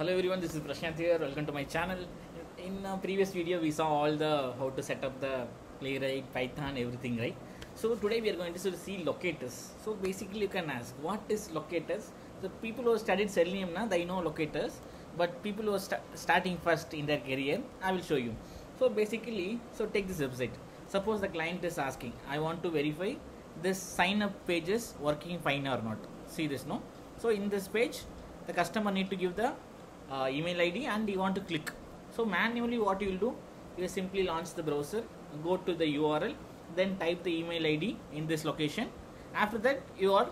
Hello everyone, this is Prasanth here. Welcome to my channel. In a previous video, we saw all the how to set up the Playwright, Python, everything, right? So today we are going to see locators. So basically, you can ask, what is locators? The people who studied Selenium, na, they know locators. But people who are sta- starting first in their career, I will show you. So basically, so take this website. Suppose the client is asking, I want to verify this sign up page is working fine or not. See this, no? So in this page, the customer need to give the uh, email id and you want to click. So manually what you will do you simply launch the browser go to the url then type the email id in this location. After that you are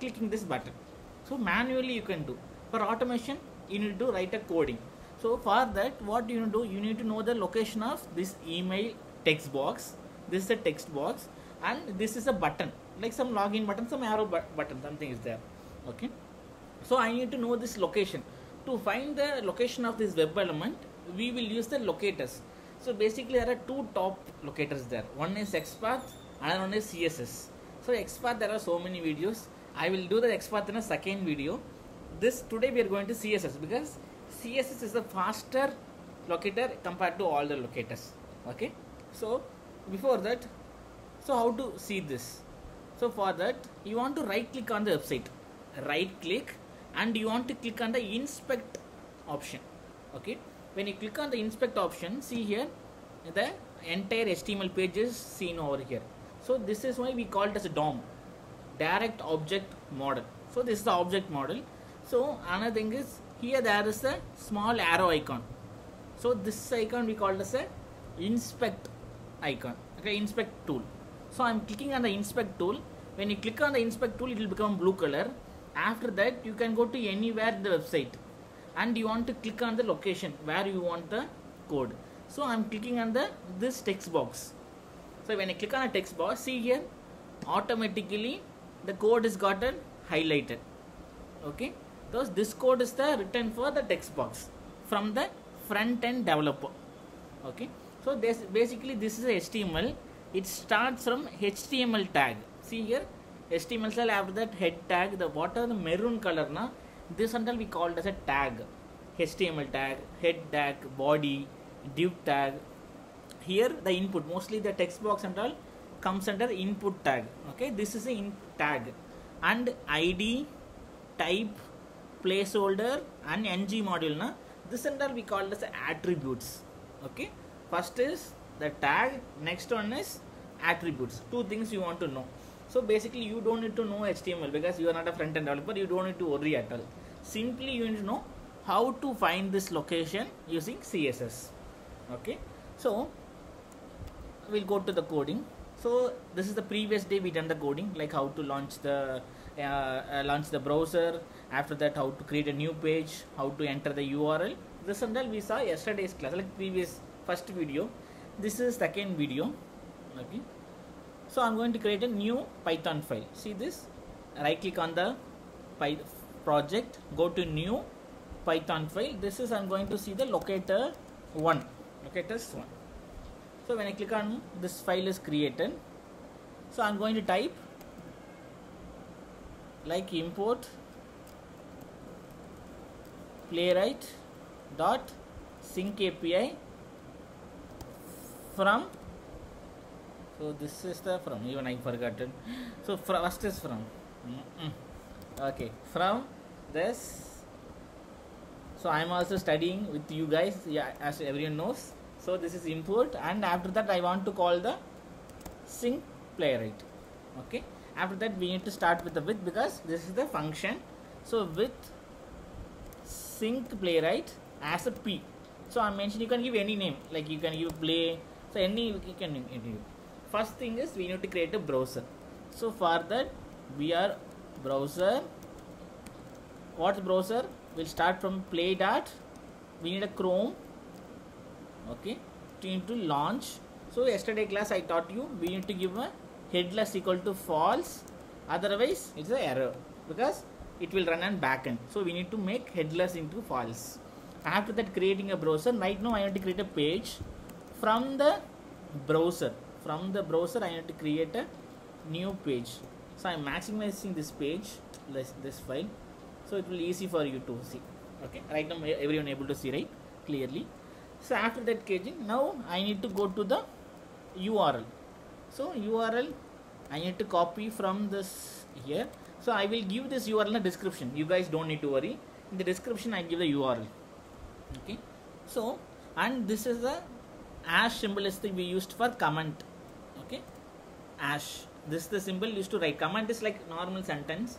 clicking this button. So manually you can do. For automation you need to write a coding. So for that what you need to do you need to know the location of this email text box. This is a text box and this is a button. Like some login button some arrow but- button something is there. Okay? So I need to know this location. To find the location of this web element, we will use the locators. So basically there are two top locators there. One is XPath, another one is CSS. So XPath there are so many videos. I will do the XPath in a second video. This today we are going to CSS because CSS is the faster locator compared to all the locators. Okay. So before that, so how to see this? So for that, you want to right click on the website. Right click and you want to click on the inspect option. Okay. When you click on the inspect option, see here the entire HTML page is seen over here. So this is why we call it as a DOM, direct object model. So this is the object model. So another thing is here there is a small arrow icon. So this icon we call as a inspect icon. Okay, inspect tool. So I'm clicking on the inspect tool. When you click on the inspect tool, it will become blue color. After that, you can go to anywhere the website, and you want to click on the location where you want the code. So I'm clicking on the this text box. So when I click on a text box, see here, automatically the code is gotten highlighted. Okay, because this code is the written for the text box from the front end developer. Okay, so this basically this is HTML. It starts from HTML tag. See here, HTML cell after that head tag. The what are the maroon color na? This until we called as a tag. HTML tag, head tag, body, div tag. Here the input mostly the text box and all comes under input tag. Okay, this is the in tag and ID, type, placeholder and ng module na this and all we call as attributes okay first is the tag next one is attributes two things you want to know so basically you don't need to know html because you are not a front end developer. You don't need to worry at all. Simply you need to know how to find this location using css okay? So we'll go to the coding. So this is the previous day we done the coding like how to launch the uh, uh, launch the browser after that how to create a new page how to enter the url this and all we saw yesterday's class like previous first video. This is second video. Okay so i'm going to create a new python file. See this? Right click on the project go to new python file. This is i'm going to see the locator 1 locators 1 so when I click on this file is created so I'm going to type like import playwright dot sync API from so this is the from. Even I forgotten. So first is from. Okay. From this. So i'm also studying with you guys yeah as everyone knows. So this is import and after that i want to call the sync playwright okay. After that we need to start with the with because this is the function. So with sync playwright as a p. So i'm mentioning you can give any name. Like you can give play. So any you can give first thing is we need to create a browser. So for that we are browser. What browser? Will start from play dot. We need a chrome. Okay. We need to launch. So yesterday class i taught you we need to give a headless equal to false. Otherwise it's a error because it will run on backend. So we need to make headless into false. After that creating a browser. Right now i want to create a page from the browser from the browser i need to create a new page. So i'm maximizing this page this, this file. So it will be easy for you to see. Okay right now everyone able to see right? Clearly. So after that caging now i need to go to the url so url i need to copy from this here. So i will give this url in the description. You guys don't need to worry. In the description i give the url okay? So and this is the ash symbol is we used for comment okay? Ash. This is the symbol used to write. Comment is like normal sentence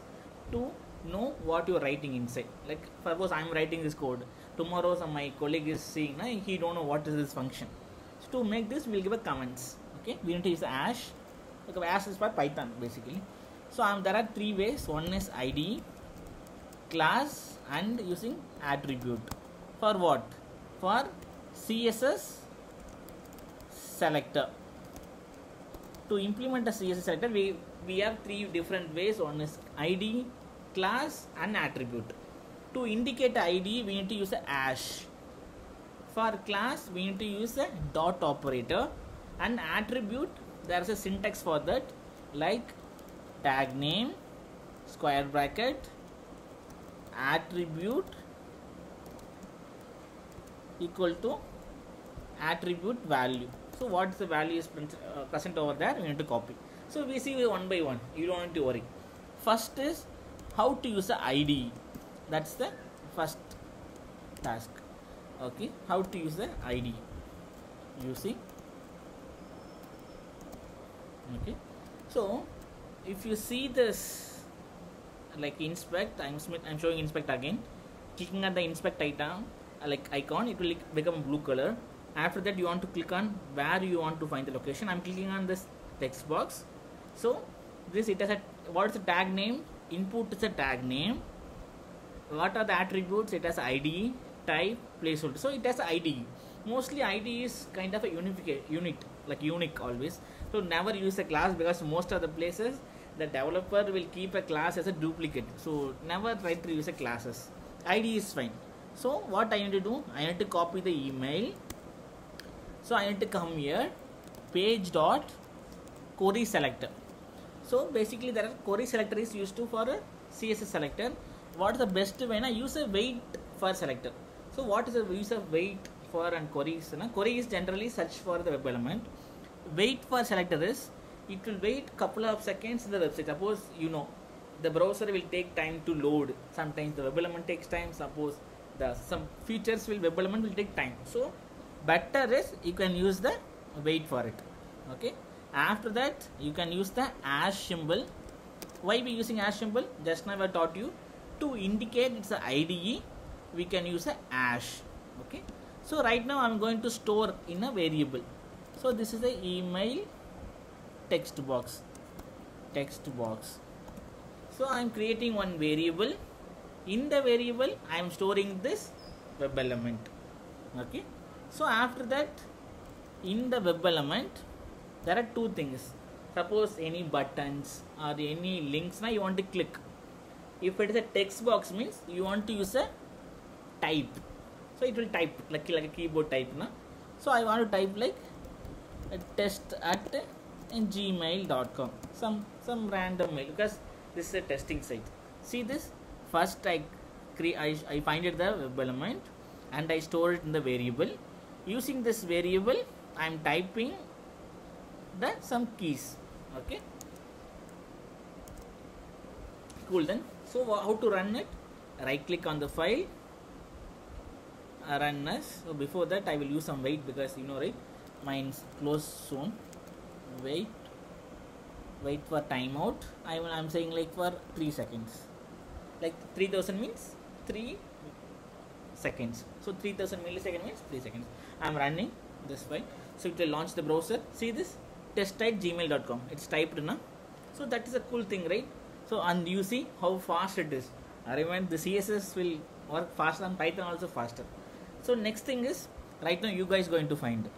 to know what you're writing inside. Like suppose i'm writing this code tomorrow some my colleague is seeing na, he don't know what is this function. So to make this we'll give a comments okay? We need to use ash. Okay, ash is for python basically. So um, there are three ways. One is id class and using attribute. For what? For css selector to implement a css selector we we have three different ways. One is id class and attribute. To indicate id we need to use a hash. for class we need to use a dot operator. And attribute there is a syntax for that. Like tag name square bracket attribute equal to attribute value so what is the value is uh, present over there we need to copy. So we see one by one you don't need to worry. First is how to use the id that's the first task. Okay how to use the id you see? Okay. So if you see this like inspect i'm i'm showing inspect again. Clicking at the inspect item like icon it will become blue color after that you want to click on where you want to find the location. I'm clicking on this text box. So this it has a what's the tag name? Input is a tag name. What are the attributes? It has id type placeholder so it has id mostly id is kind of a unique unit like unique always. So never use a class because most of the places the developer will keep a class as a duplicate. So never try to use a classes. Id is fine. So what I need to do? I need to copy the email so I need to come here. Page dot query selector. So basically there are query selector is used to for a CSS selector. What is the best when I use a wait for selector. So what is the use of wait for and queries? Na? query is generally search for the web element. Wait for selector is it will wait couple of seconds in the website. Suppose you know the browser will take time to load. Sometimes the web element takes time. Suppose the some features will web element will take time. So better is you can use the wait for it okay? After that you can use the ash symbol. Why we using ash symbol? Just now i taught you. To indicate it's a ide we can use a ash okay? So right now i'm going to store in a variable. So this is the email text box text box. So i'm creating one variable. In the variable I am storing this web element okay so after that in the web element there are two things. Suppose any buttons or any links now you want to click. If it is a text box means you want to use a type. So it will type like, like a keyboard type na. So I want to type like a test at gmail.com some some random mail because this is a testing site. See this? First I create I, I find it the web element and I store it in the variable using this variable I am typing the some keys okay? Cool then. So how to run it? Right click on the file. Uh, run as so before that I will use some wait because you know right? Mine's close soon. Wait. Wait for timeout I will I'm saying like for 3 seconds. Like 3000 means 3 seconds. So 3000 millisecond means 3 seconds i'm running this file. So it will launch the browser. See this? test at gmail.com it's typed now so that is a cool thing right? So and you see how fast it is. I remind the css will work faster and python also faster. So next thing is right now you guys going to find.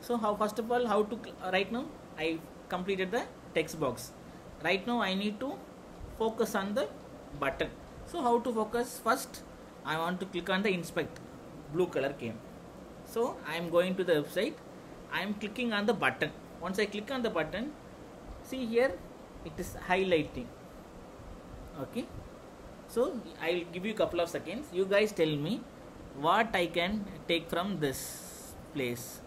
So how first of all how to uh, right now i completed the text box. Right now i need to focus on the button. So how to focus? First I want to click on the inspect. Blue color came so I am going to the website. I am clicking on the button. Once I click on the button see here it is highlighting. Okay? So i'll give you a couple of seconds. You guys tell me what i can take from this place.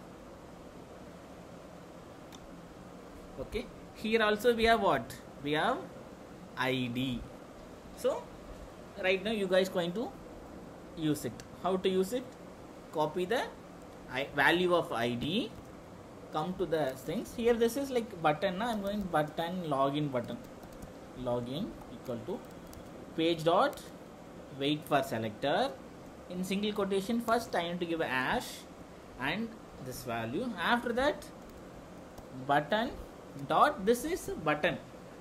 Okay? Here also we have what? We have id so right now you guys going to use it. How to use it? Copy the Value of id come to the things. Here this is like button now i'm going button login button. Login equal to page dot wait for selector. In single quotation first i need to give a hash and this value. After that button dot this is button.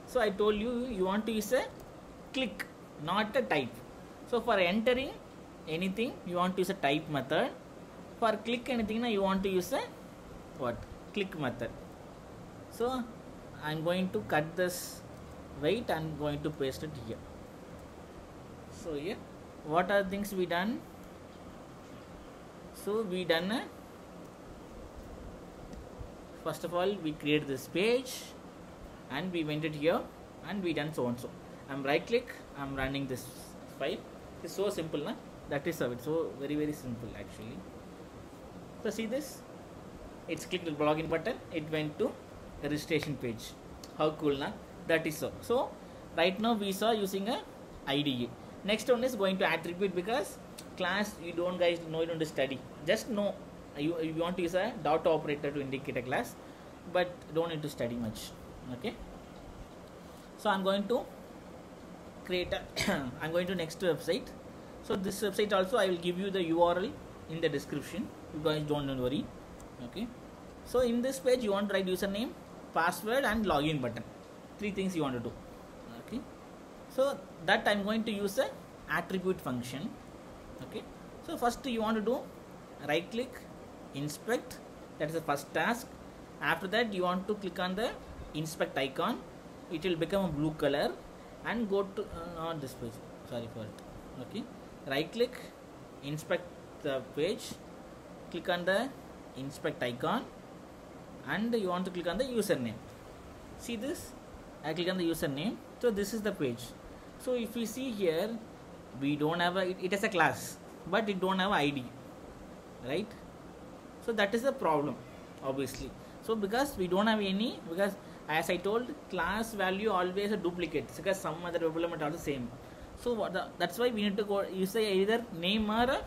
So i told you you want to use a click not a type. So for entering anything you want to use a type method for click anything now you want to use a what? Click method. So i'm going to cut this weight and going to paste it here. So here what are things we done? So we done first of all we create this page and we went it here and we done so and so. I'm right click i'm running this file. It's so simple na? That is how it's so very very simple actually so see this? It's clicked the login button. It went to registration page. How cool na? That is so. So right now we saw using a IDE next one is going to attribute because class you don't guys know you don't study. Just know you, you want to use a dot operator to indicate a class but don't need to study much. Okay? So i'm going to create a i'm going to next website. So this website also i will give you the url in the description you guys don't worry okay? So in this page you want to write username password and login button. Three things you want to do okay? So that i'm going to use a attribute function okay? So first you want to do right click inspect that is the first task. After that you want to click on the inspect icon. It will become a blue color and go to uh, not this page sorry for it okay? Right click inspect the page click on the inspect icon and you want to click on the username. See this? I click on the username. So this is the page. So if we see here we don't have a it, it has a class but it don't have ID right? So that is the problem obviously. So because we don't have any because as I told class value always a duplicate. Because some other element are the same. So the, that's why we need to go say either name or a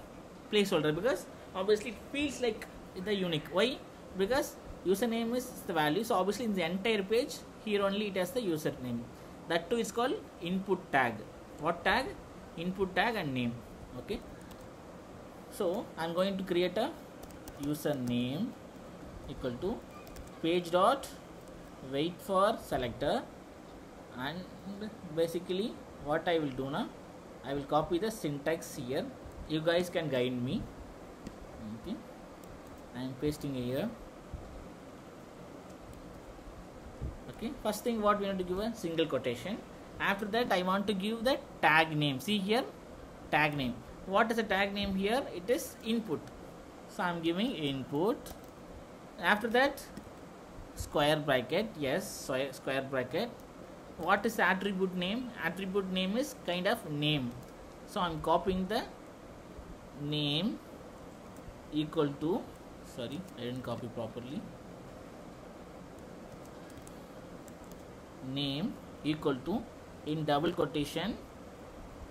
placeholder. Because obviously it feels like the unique. Why? Because username is the value. So obviously in the entire page here only it has the username. That too is called input tag. What tag? Input tag and name. Okay? So i'm going to create a username equal to page dot wait for selector. And basically what I will do now I will copy the syntax here. You guys can guide me okay I am pasting here. Okay first thing what we need to give a single quotation. After that I want to give the tag name. See here tag name. What is the tag name here? It is input. So I'm giving input. After that square bracket. Yes square bracket. What is the attribute name? Attribute name is kind of name. So i'm copying the name equal to sorry i didn't copy properly. Name equal to in double quotation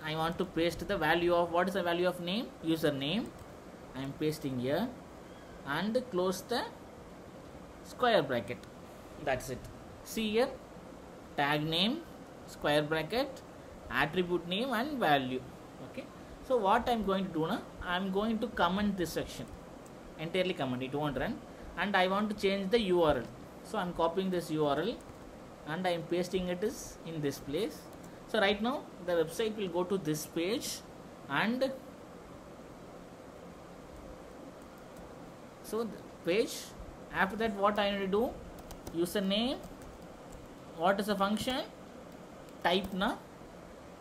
i want to paste the value of what is the value of name? Username. I am pasting here. And close the square bracket. That's it. See here tag name square bracket attribute name and value. Okay so what i'm going to do now i'm going to comment this section. Entirely comment it won't run. And i want to change the url so i'm copying this url and i'm pasting it is in this place. So right now the website will go to this page and so the page after that what I need to do username what is the function type na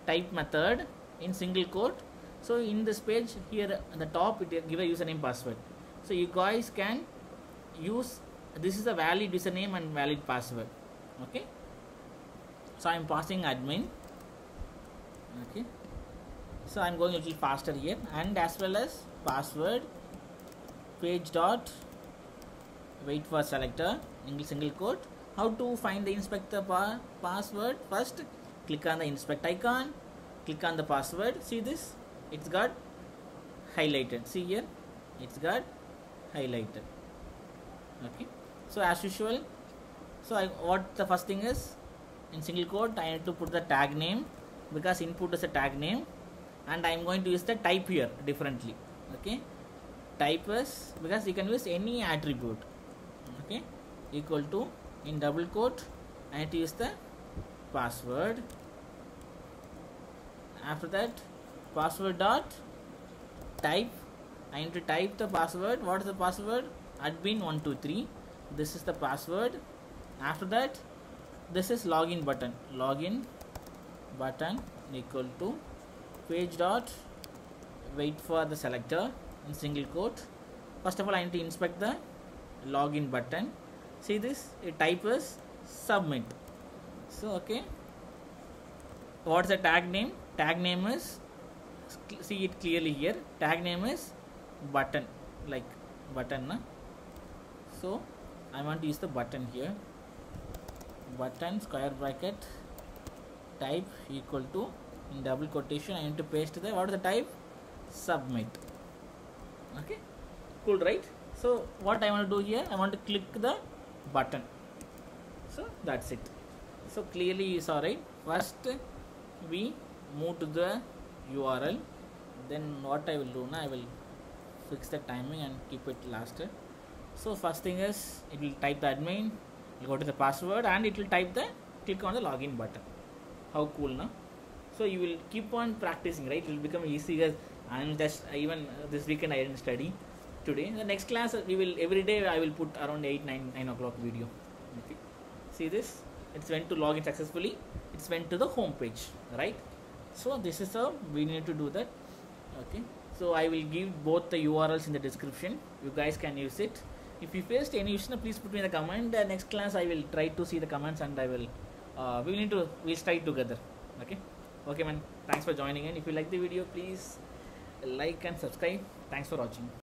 type method in single quote so in this page here at the top it give a username password. So you guys can use this is a valid username and valid password. Okay? So I'm passing admin. Okay? So i'm going a little faster here. And as well as password page dot wait for selector single single quote. How to find the inspector pa- password? First click on the inspect icon. Click on the password. See this it's got highlighted. See here? It's got highlighted. Okay. So as usual so I, what the first thing is in single quote I need to put the tag name because input is a tag name and I am going to use the type here differently. Okay. Type is because you can use any attribute. Okay. Equal to in double quote I need to use the password. After that password dot type. I need to type the password. What is the password? Admin123 this is the password. After that this is login button. Login button equal to page dot. Wait for the selector in single quote. First of all I need to inspect the login button. See this? A type is submit. So okay. What's the tag name? Tag name is see it clearly here. Tag name is button like button na? so I want to use the button here. Button square bracket type equal to in double quotation I need to paste the what is the type? Submit. Okay? Cool right? So what I want to do here I want to click the button. So that's it. So clearly you saw right first we move to the URL then what I will do now I will fix the timing and keep it last. So first thing is it will type the admin go to the password and it will type the click on the login button. How cool now so you will keep on practicing right? It will become easy because i'm just even this weekend i didn't study. Today in the next class we will every day i will put around 8 9 9 o'clock video. Okay? See this? It's went to login successfully. It's went to the home page right so this is how we need to do that. Okay. So i will give both the urls in the description. You guys can use it. If you faced any issue please put me in the comment. Uh, next class i will try to see the comments and i will uh, we will need to we'll try together. Okay. Okay man. Thanks for joining in. If you like the video please like and subscribe. Thanks for watching